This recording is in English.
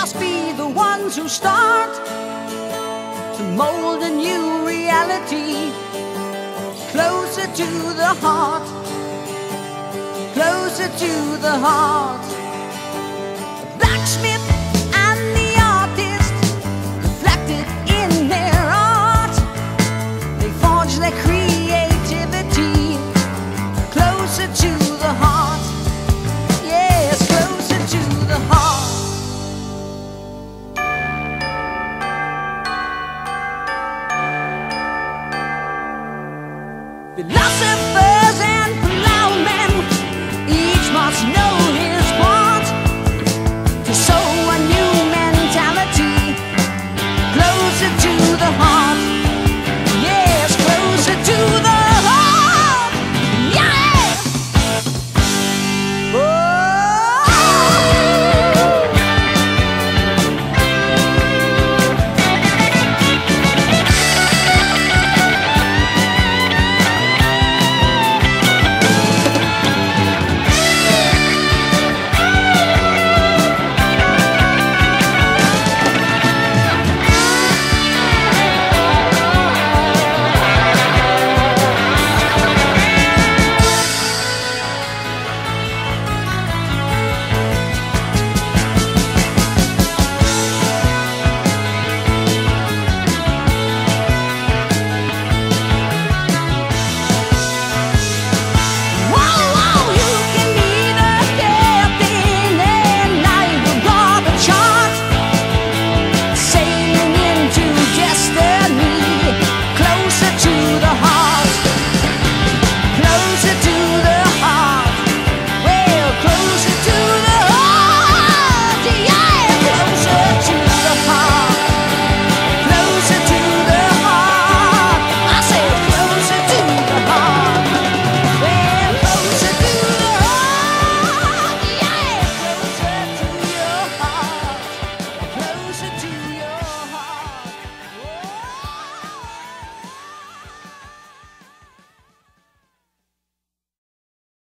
must be the ones who start to mold a new reality closer to the heart, closer to the heart. que no.